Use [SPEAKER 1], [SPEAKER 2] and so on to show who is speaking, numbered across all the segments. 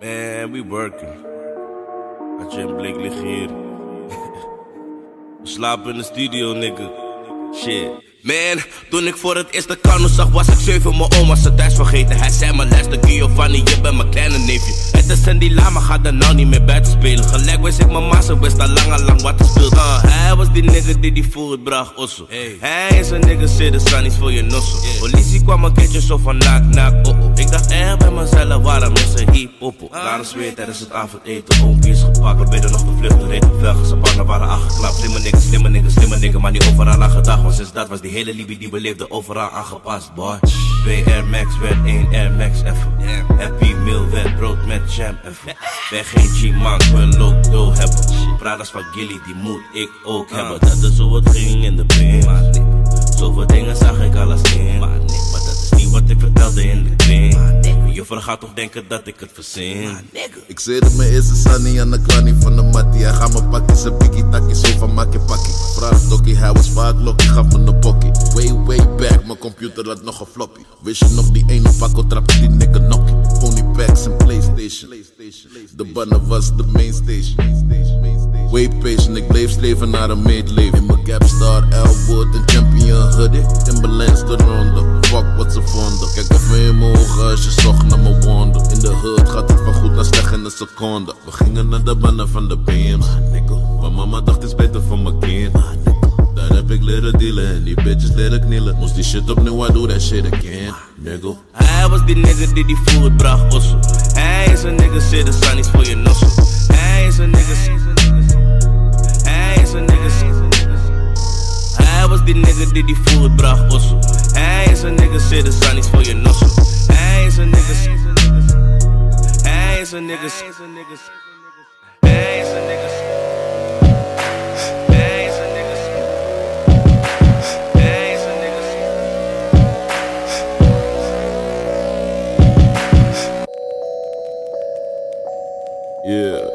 [SPEAKER 1] Man, we working. Had je een blik liggen hier. We slapen in de studio, nigga. Shit. Man, toen ik voor het eerst de kano zag, was ik zeven. Mijn was het thuis vergeten. Hij zei me luister, Giovanni, je bent mijn kleine neefje. Het is een dilemma, ga er nou niet meer buiten spelen. Gelijk wist ik mijn massa, wist al lang al lang wat er speelt. Uh, hij was die nigga die die voer bracht, osso. Hij is een nigga, zit de sun is voor je nosso. Politie kwam een keertje zo van naak, naak, oh, oh. Ik dacht echt bij mezelf, waarom is hier popo? Daar is weer tijdens het avondeten, oompje is gepakt. We bidden nog de vlucht, reed op velgen, zijn pannen waren aangeklapt. Slimme nigga, slimme nigga, slimme nigga, maar niet overal aan gedacht. Want sinds dat was die hele Libie die we leefden overal aangepast, boy. Twee Air Max werd één Air Max even. Happy Meal werd brood met jam even. Ben geen G-man, we look hebben. Pradas van Gilly, die moet ik ook hebben. Dat is hoe het ging in de bin. Zoveel dingen zag ik alles in. Maar dat is niet wat ik vertelde in de kring. Je gaat toch denken dat ik het verzin.
[SPEAKER 2] Ik zei dat mijn eerste Sunny aan de klannie van de mattie. Hij gaat me pakken, zijn pikkie takkie, zo van makkie pakkie. Vraag Dokkie, hij was vaak lokkie, gaf me een pokkie. Way, way back, mijn computer had nog een floppy. Wist je nog die ene pakko trapte die nigga nokkie? Pony packs en Playstation. De bannen was de mainstation. Way patient, ik bleef sleven naar een meetleven. In mijn Gapstar, Elwood, een champion hoodie. Timberlands, de ronde. Fuck wat ze vonden. Kijk even in mijn ogen als je zocht naar mijn wonden. In de hood gaat het van goed naar slecht in een seconde. We gingen naar de bannen van de BM's. Maar mama dacht is beter voor mijn kind. Daar heb ik leren dealen en die bitches leren knielen. Moest die shit opnieuw, I do that shit again, nigga.
[SPEAKER 1] Hij was die nigga die die voer bracht, osso. Hij is een nigga, zit de sun is voor je nosso. Hij is een nigga, hij is een nigga. Hij was die nigga die die voer bracht, osso. Hij is een nigga, zit de sun is voor je nosso. Hij is een nigga, hij is een nigga. Hij is een nigga.
[SPEAKER 2] Yeah.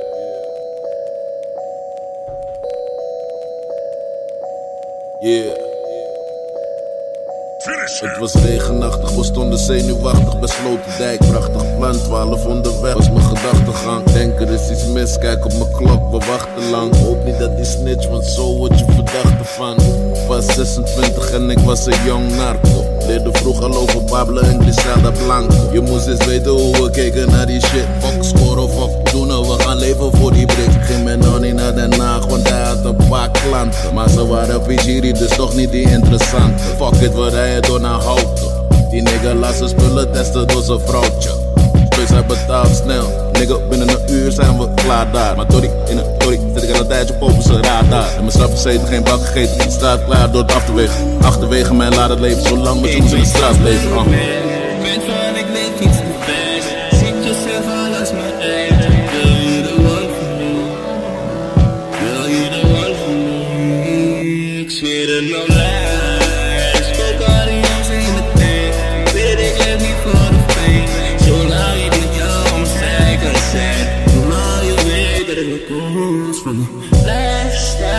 [SPEAKER 2] Yeah. Het was regenachtig, we stonden zenuwachtig bij Sloterdijk. Prachtig plan, 12 onderweg was mijn gedachtegang. Denk er is iets mis, kijk op mijn klok, we wachten lang. Hoop niet dat die snitch, want zo word je verdacht ervan. Ik was 26 en ik was een jong narco. Leerde vroeg al over babbelen en Griselda Blanco. Je moest eens weten hoe we keken naar die shit. Fuck score of fuck doen, we gaan leven voor die brik. Ging met niet naar Den Haag, want hij had een Maar ze waren Pijiri, dus toch niet die interessante. Fuck it, we rijden door naar Houten. Die nigga laat zijn spullen testen door zijn vrouwtje. Dus hij betaalt snel. Nigga, binnen een uur zijn we klaar daar. Maar Tori, in een Tori, zit ik al een tijdje op zijn radar. En mijn straf gezeten, geen bak gegeten. Staat klaar door het af te wegen. Achterwege mij laat het leven, zolang we soms in de straat leven. Uh.
[SPEAKER 3] lifestyle.